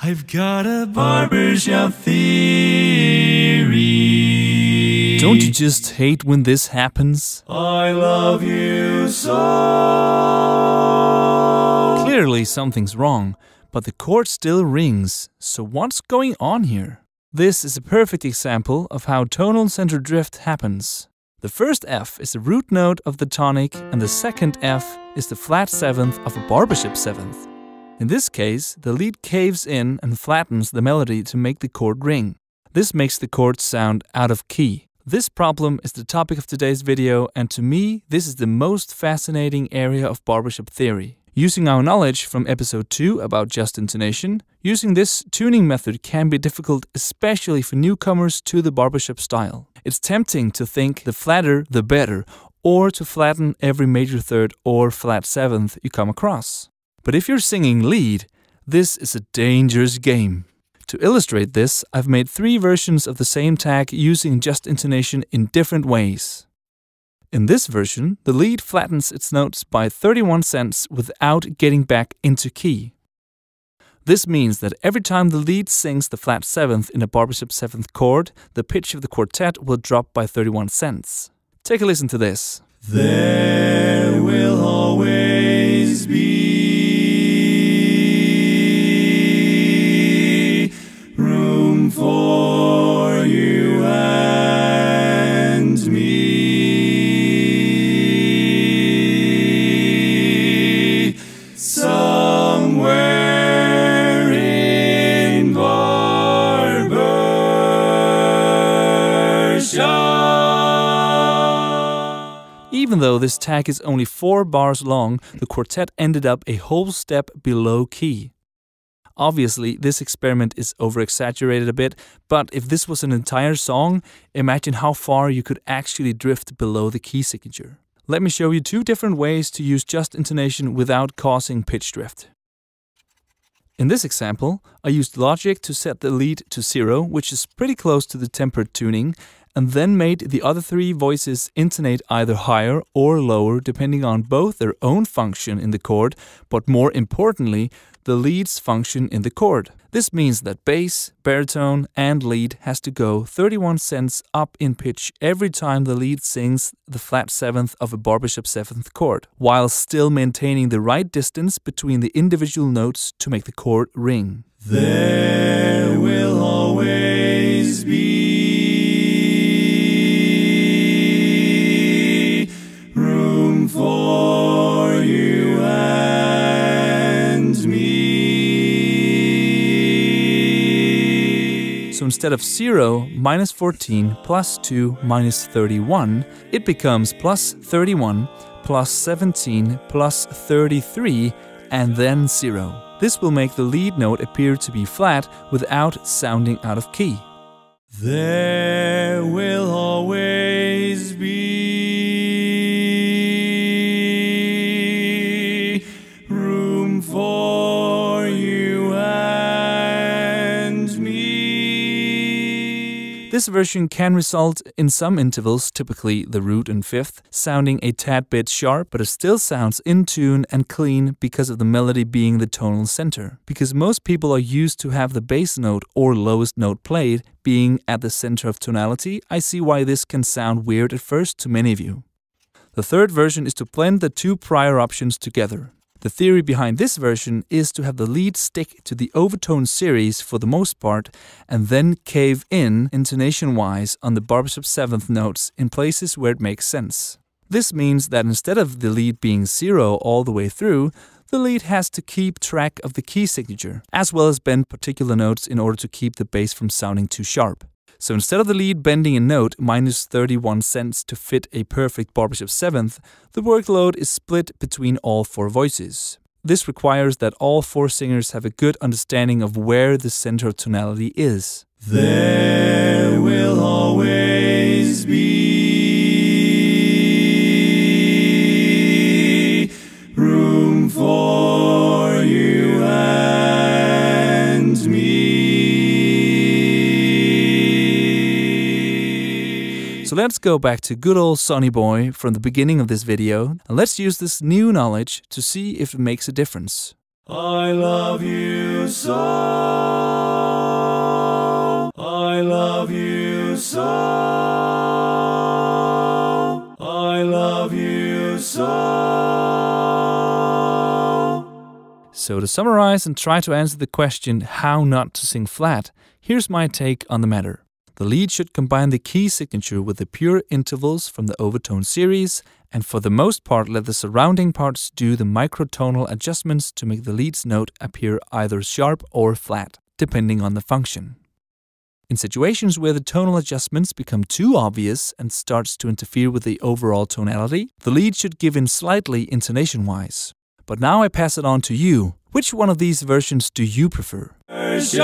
I've got a barbershop theory. Don't you just hate when this happens? I love you so. Clearly something's wrong, but the chord still rings, so what's going on here? This is a perfect example of how tonal center drift happens. The first F is the root note of the tonic, and the second F is the flat seventh of a barbershop seventh. In this case, the lead caves in and flattens the melody to make the chord ring. This makes the chord sound out of key. This problem is the topic of today's video and to me, this is the most fascinating area of barbershop theory. Using our knowledge from episode 2 about just intonation, using this tuning method can be difficult especially for newcomers to the barbershop style. It's tempting to think the flatter the better, or to flatten every major third or flat seventh you come across. But if you're singing lead, this is a dangerous game. To illustrate this, I've made three versions of the same tag using just intonation in different ways. In this version, the lead flattens its notes by 31 cents without getting back into key. This means that every time the lead sings the flat seventh in a barbershop seventh chord, the pitch of the quartet will drop by 31 cents. Take a listen to this. There will always be Even though this tag is only 4 bars long, the quartet ended up a whole step below key. Obviously, this experiment is over-exaggerated a bit, but if this was an entire song, imagine how far you could actually drift below the key signature. Let me show you two different ways to use just intonation without causing pitch drift. In this example, I used Logic to set the lead to zero, which is pretty close to the tempered tuning, and then made the other three voices intonate either higher or lower depending on both their own function in the chord, but more importantly, the lead's function in the chord. This means that bass, baritone, and lead has to go 31 cents up in pitch every time the lead sings the flat seventh of a barbershop seventh chord, while still maintaining the right distance between the individual notes to make the chord ring. There will instead of 0, minus 14, plus 2, minus 31, it becomes plus 31, plus 17, plus 33, and then 0. This will make the lead note appear to be flat without sounding out of key. There This version can result in some intervals, typically the root and fifth, sounding a tad bit sharp, but it still sounds in tune and clean because of the melody being the tonal center. Because most people are used to have the bass note or lowest note played being at the center of tonality, I see why this can sound weird at first to many of you. The third version is to blend the two prior options together. The theory behind this version is to have the lead stick to the overtone series for the most part and then cave in intonation wise on the barbershop seventh notes in places where it makes sense. This means that instead of the lead being zero all the way through, the lead has to keep track of the key signature, as well as bend particular notes in order to keep the bass from sounding too sharp. So instead of the lead bending a note minus 31 cents to fit a perfect barbershop seventh, the workload is split between all four voices. This requires that all four singers have a good understanding of where the center of tonality is. There will always let's go back to good old Sonny Boy from the beginning of this video and let's use this new knowledge to see if it makes a difference. I love you so. I love you so. I love you so. So to summarize and try to answer the question how not to sing flat, here's my take on the matter. The lead should combine the key signature with the pure intervals from the overtone series, and for the most part, let the surrounding parts do the microtonal adjustments to make the lead's note appear either sharp or flat, depending on the function. In situations where the tonal adjustments become too obvious and starts to interfere with the overall tonality, the lead should give in slightly intonation wise. But now I pass it on to you. Which one of these versions do you prefer? Version.